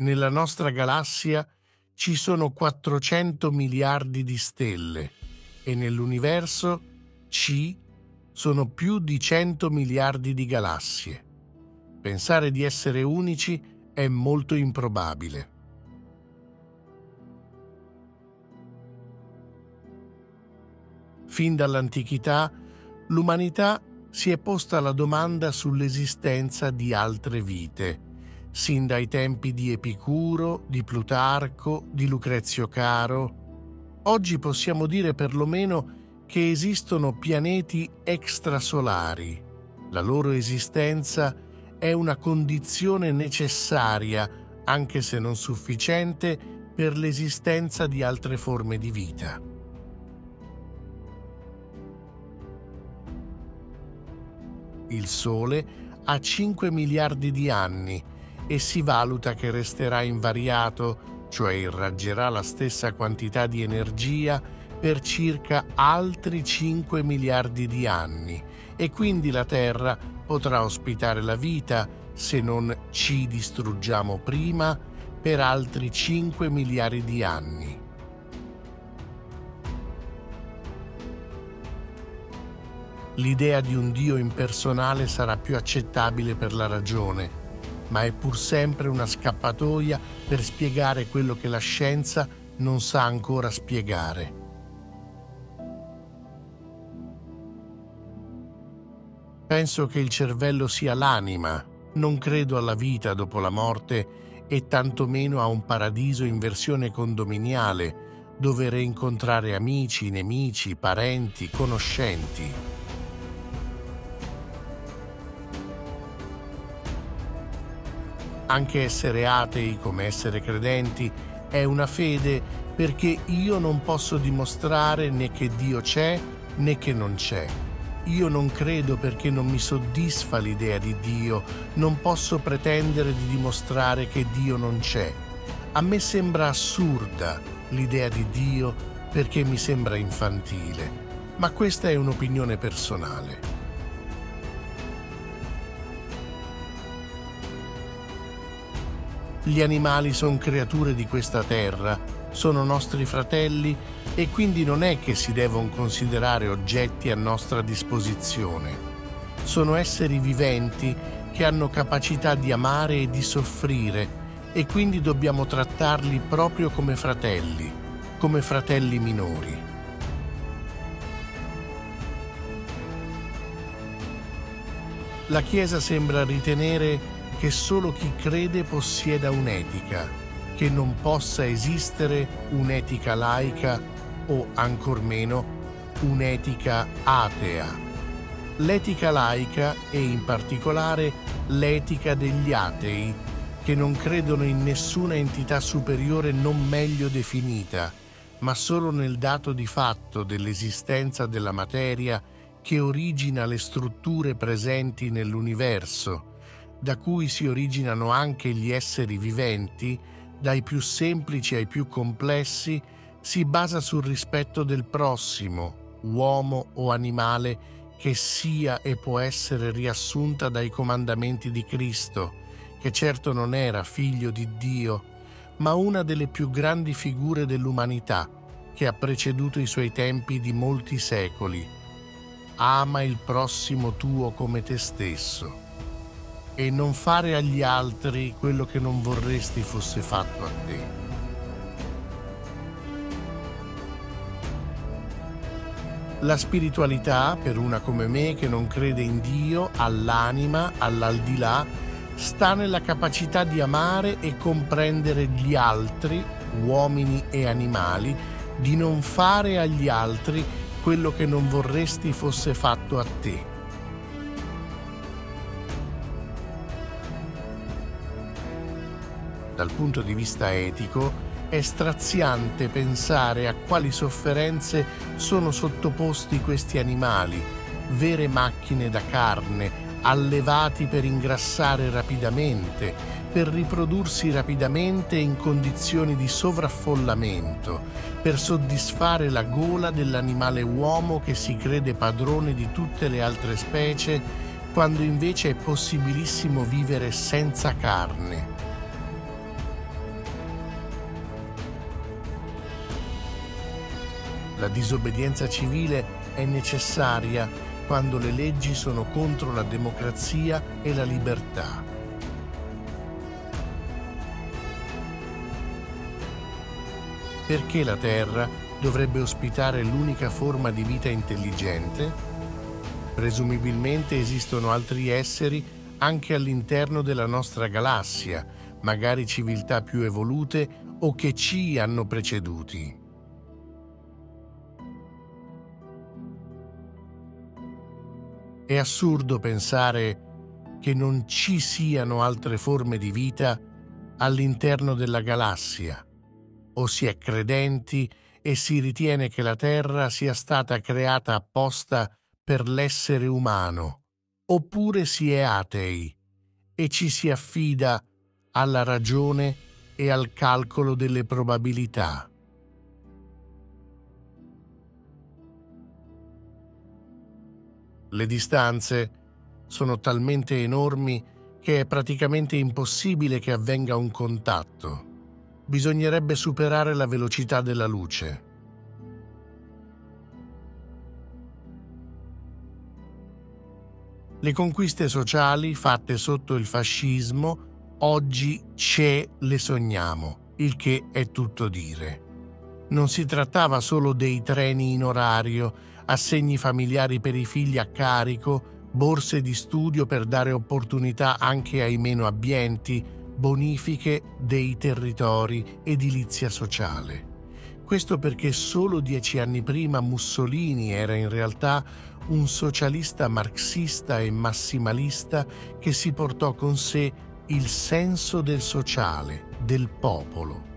Nella nostra galassia ci sono 400 miliardi di stelle e nell'universo C sono più di 100 miliardi di galassie. Pensare di essere unici è molto improbabile. Fin dall'antichità, l'umanità si è posta la domanda sull'esistenza di altre vite, sin dai tempi di Epicuro, di Plutarco, di Lucrezio Caro. Oggi possiamo dire perlomeno che esistono pianeti extrasolari. La loro esistenza è una condizione necessaria, anche se non sufficiente, per l'esistenza di altre forme di vita. Il Sole ha 5 miliardi di anni e si valuta che resterà invariato, cioè irraggerà la stessa quantità di energia per circa altri 5 miliardi di anni e quindi la Terra potrà ospitare la vita, se non ci distruggiamo prima, per altri 5 miliardi di anni. l'idea di un Dio impersonale sarà più accettabile per la ragione, ma è pur sempre una scappatoia per spiegare quello che la scienza non sa ancora spiegare. Penso che il cervello sia l'anima, non credo alla vita dopo la morte e tantomeno a un paradiso in versione condominiale, dove reincontrare amici, nemici, parenti, conoscenti. Anche essere atei come essere credenti è una fede perché io non posso dimostrare né che Dio c'è né che non c'è. Io non credo perché non mi soddisfa l'idea di Dio, non posso pretendere di dimostrare che Dio non c'è. A me sembra assurda l'idea di Dio perché mi sembra infantile, ma questa è un'opinione personale. Gli animali sono creature di questa terra, sono nostri fratelli e quindi non è che si devono considerare oggetti a nostra disposizione. Sono esseri viventi che hanno capacità di amare e di soffrire e quindi dobbiamo trattarli proprio come fratelli, come fratelli minori. La Chiesa sembra ritenere che solo chi crede possieda un'etica, che non possa esistere un'etica laica o, ancor meno, un'etica atea. L'etica laica e in particolare l'etica degli atei, che non credono in nessuna entità superiore non meglio definita, ma solo nel dato di fatto dell'esistenza della materia che origina le strutture presenti nell'universo, da cui si originano anche gli esseri viventi, dai più semplici ai più complessi, si basa sul rispetto del prossimo, uomo o animale, che sia e può essere riassunta dai comandamenti di Cristo, che certo non era figlio di Dio, ma una delle più grandi figure dell'umanità, che ha preceduto i suoi tempi di molti secoli. Ama il prossimo tuo come te stesso e non fare agli altri quello che non vorresti fosse fatto a te. La spiritualità, per una come me che non crede in Dio, all'anima, all'aldilà, sta nella capacità di amare e comprendere gli altri, uomini e animali, di non fare agli altri quello che non vorresti fosse fatto a te. Dal punto di vista etico, è straziante pensare a quali sofferenze sono sottoposti questi animali, vere macchine da carne, allevati per ingrassare rapidamente, per riprodursi rapidamente in condizioni di sovraffollamento, per soddisfare la gola dell'animale uomo che si crede padrone di tutte le altre specie, quando invece è possibilissimo vivere senza carne La disobbedienza civile è necessaria quando le leggi sono contro la democrazia e la libertà. Perché la Terra dovrebbe ospitare l'unica forma di vita intelligente? Presumibilmente esistono altri esseri anche all'interno della nostra galassia, magari civiltà più evolute o che ci hanno preceduti. È assurdo pensare che non ci siano altre forme di vita all'interno della galassia, o si è credenti e si ritiene che la Terra sia stata creata apposta per l'essere umano, oppure si è atei e ci si affida alla ragione e al calcolo delle probabilità. Le distanze sono talmente enormi che è praticamente impossibile che avvenga un contatto. Bisognerebbe superare la velocità della luce. Le conquiste sociali fatte sotto il fascismo oggi ce le sogniamo, il che è tutto dire. Non si trattava solo dei treni in orario, assegni familiari per i figli a carico, borse di studio per dare opportunità anche ai meno abbienti, bonifiche dei territori, edilizia sociale. Questo perché solo dieci anni prima Mussolini era in realtà un socialista marxista e massimalista che si portò con sé il senso del sociale, del popolo.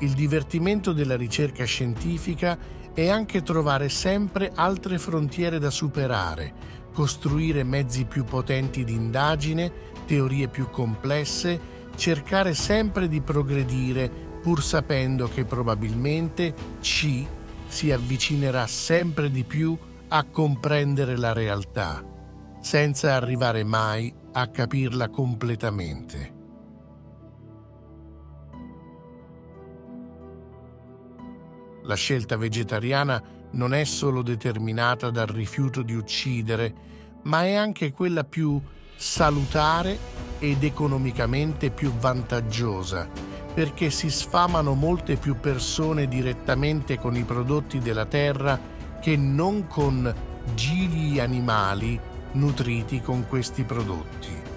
Il divertimento della ricerca scientifica è anche trovare sempre altre frontiere da superare, costruire mezzi più potenti di indagine, teorie più complesse, cercare sempre di progredire pur sapendo che probabilmente ci si avvicinerà sempre di più a comprendere la realtà, senza arrivare mai a capirla completamente. La scelta vegetariana non è solo determinata dal rifiuto di uccidere, ma è anche quella più salutare ed economicamente più vantaggiosa, perché si sfamano molte più persone direttamente con i prodotti della terra che non con gili animali nutriti con questi prodotti.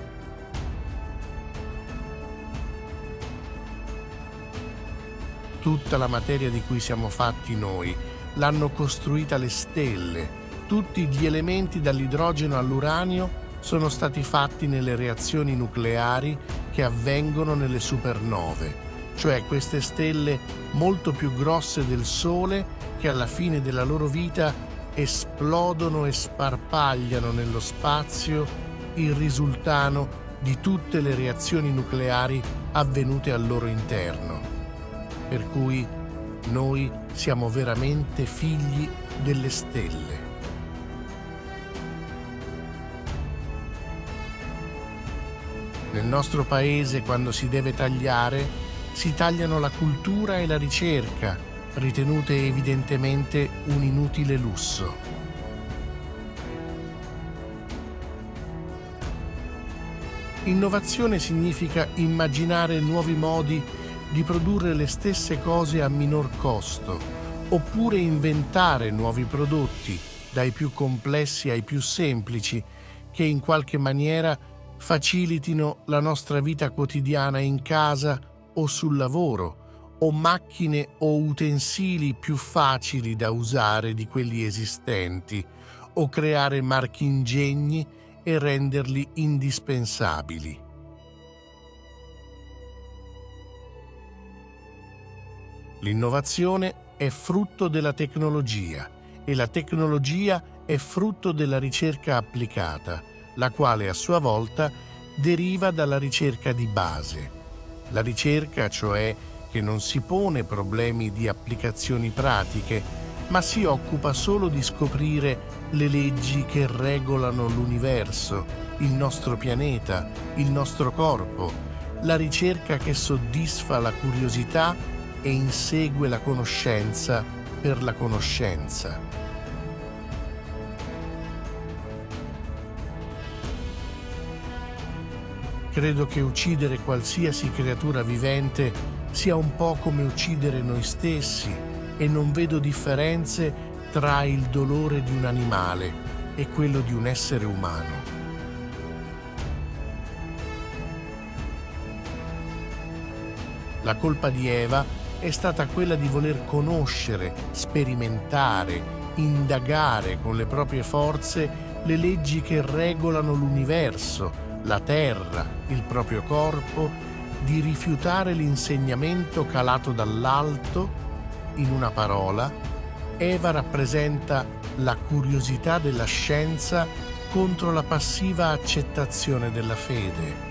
Tutta la materia di cui siamo fatti noi. L'hanno costruita le stelle. Tutti gli elementi dall'idrogeno all'uranio sono stati fatti nelle reazioni nucleari che avvengono nelle supernove, cioè queste stelle molto più grosse del Sole che alla fine della loro vita esplodono e sparpagliano nello spazio il risultano di tutte le reazioni nucleari avvenute al loro interno per cui noi siamo veramente figli delle stelle. Nel nostro paese quando si deve tagliare si tagliano la cultura e la ricerca, ritenute evidentemente un inutile lusso. Innovazione significa immaginare nuovi modi di produrre le stesse cose a minor costo, oppure inventare nuovi prodotti, dai più complessi ai più semplici, che in qualche maniera facilitino la nostra vita quotidiana in casa o sul lavoro, o macchine o utensili più facili da usare di quelli esistenti, o creare marchi ingegni e renderli indispensabili. L'innovazione è frutto della tecnologia e la tecnologia è frutto della ricerca applicata, la quale a sua volta deriva dalla ricerca di base. La ricerca, cioè, che non si pone problemi di applicazioni pratiche, ma si occupa solo di scoprire le leggi che regolano l'universo, il nostro pianeta, il nostro corpo, la ricerca che soddisfa la curiosità e insegue la conoscenza per la conoscenza. Credo che uccidere qualsiasi creatura vivente sia un po' come uccidere noi stessi e non vedo differenze tra il dolore di un animale e quello di un essere umano. La colpa di Eva è stata quella di voler conoscere, sperimentare, indagare con le proprie forze le leggi che regolano l'universo, la terra, il proprio corpo, di rifiutare l'insegnamento calato dall'alto. In una parola, Eva rappresenta la curiosità della scienza contro la passiva accettazione della fede.